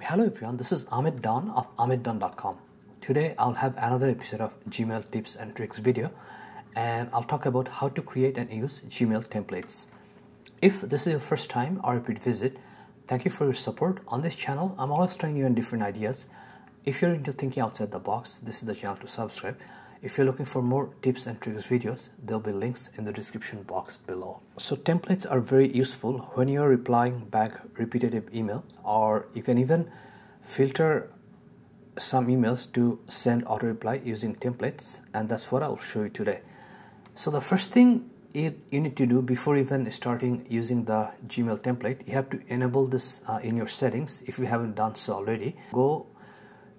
Hello everyone, this is Ahmed Dawn of AhmedDawn.com. Today I'll have another episode of Gmail tips and tricks video and I'll talk about how to create and use Gmail templates. If this is your first time or repeat visit, thank you for your support. On this channel, I'm always trying new and different ideas. If you're into thinking outside the box, this is the channel to subscribe. If you're looking for more tips and tricks videos, there'll be links in the description box below. So templates are very useful when you're replying back repetitive email or you can even filter some emails to send auto reply using templates and that's what I'll show you today. So the first thing you need to do before even starting using the Gmail template, you have to enable this uh, in your settings if you haven't done so already. Go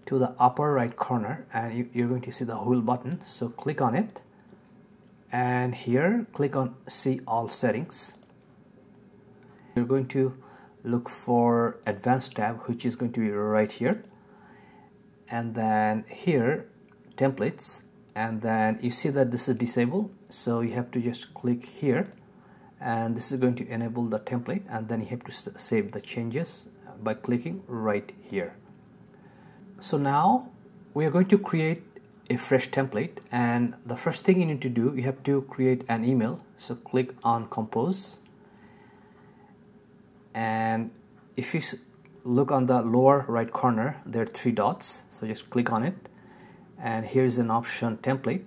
to the upper right corner and you, are going to see the wheel button. So click on it. And here click on see all settings. You're going to look for advanced tab which is going to be right here. And then here templates. And then you see that this is disabled so you have to just click here. And this is going to enable the template and then you have to save the changes by clicking right here so now we are going to create a fresh template and the first thing you need to do you have to create an email. So click on compose. And if you look on the lower right corner there are three dots. So just click on it. And here's an option template.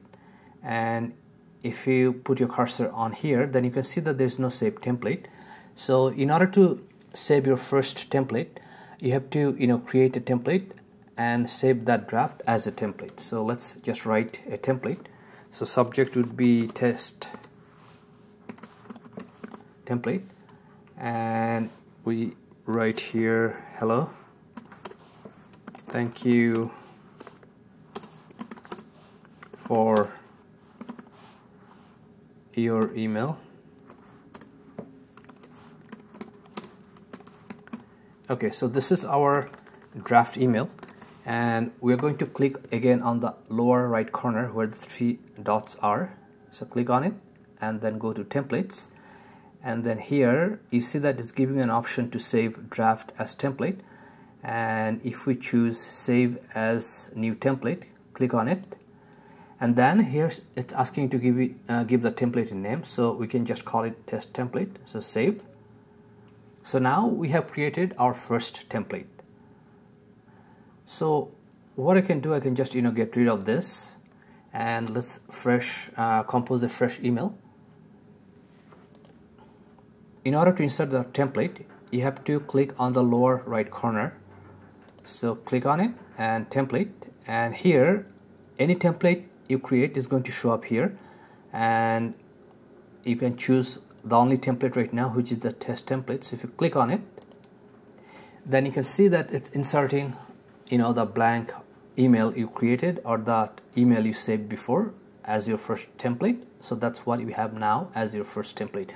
And if you put your cursor on here then you can see that there's no save template. So in order to save your first template you have to you know create a template and save that draft as a template. So let's just write a template. So subject would be test template. And we write here hello. Thank you for your email. Okay so this is our draft email and we're going to click again on the lower right corner where the three dots are. So click on it and then go to templates. And then here you see that it's giving an option to save draft as template. And if we choose save as new template click on it. And then here it's asking to give it, uh, give the template a name. So we can just call it test template. So save. So now we have created our first template so what I can do I can just you know get rid of this and let's fresh uh, compose a fresh email. In order to insert the template you have to click on the lower right corner. So click on it and template. And here any template you create is going to show up here. And you can choose the only template right now which is the test template. So if you click on it then you can see that it's inserting you know the blank email you created or that email you saved before as your first template. So that's what you have now as your first template.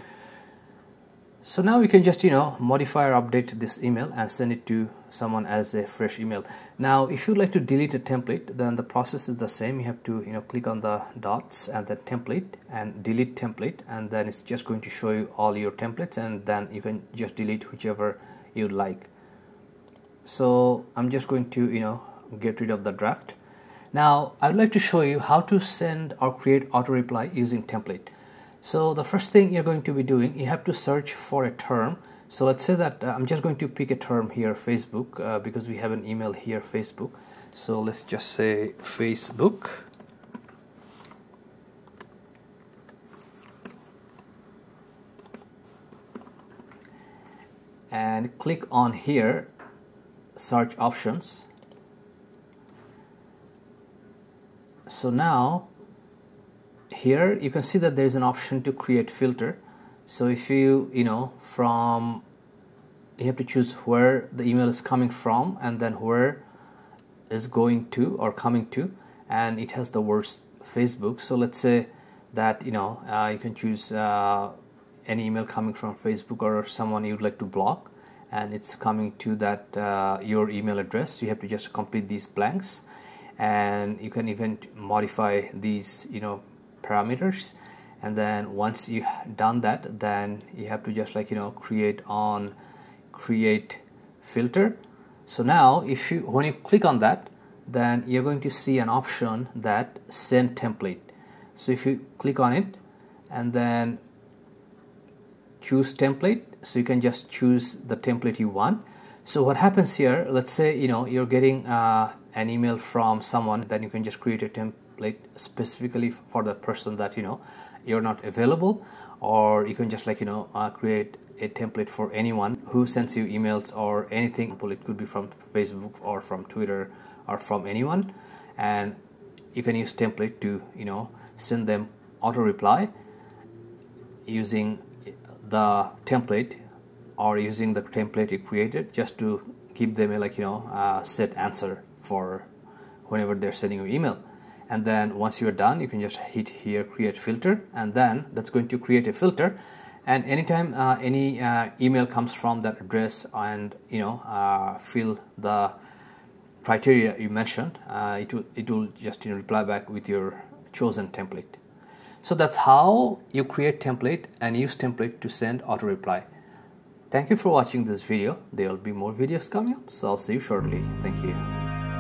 So now we can just you know modify or update this email and send it to someone as a fresh email. Now if you'd like to delete a template then the process is the same. You have to you know click on the dots and the template and delete template and then it's just going to show you all your templates and then you can just delete whichever you like so I'm just going to you know get rid of the draft. Now I'd like to show you how to send or create auto reply using template. So the first thing you're going to be doing you have to search for a term. So let's say that uh, I'm just going to pick a term here Facebook uh, because we have an email here Facebook. So let's just say Facebook. And click on here search options. So now here you can see that there's an option to create filter. So if you you know from you have to choose where the email is coming from and then where is going to or coming to and it has the words Facebook. So let's say that you know uh, you can choose uh, any email coming from Facebook or someone you'd like to block and it's coming to that uh, your email address. You have to just complete these blanks and you can even modify these you know parameters. And then once you done that then you have to just like you know create on create filter. So now if you when you click on that then you're going to see an option that send template. So if you click on it and then choose template so you can just choose the template you want. So what happens here let's say you know you're getting uh, an email from someone then you can just create a template specifically for that person that you know you're not available. Or you can just like you know uh, create a template for anyone who sends you emails or anything. It could be from facebook or from twitter or from anyone. And you can use template to you know send them auto reply using the template or using the template you created just to give them a like you know uh, set answer for whenever they're sending you email. And then once you're done you can just hit here create filter and then that's going to create a filter. And anytime uh, any uh, email comes from that address and you know uh, fill the criteria you mentioned uh, it will it will just you know, reply back with your chosen template so that's how you create template and use template to send auto reply thank you for watching this video. There will be more videos coming up so i'll see you shortly. Thank you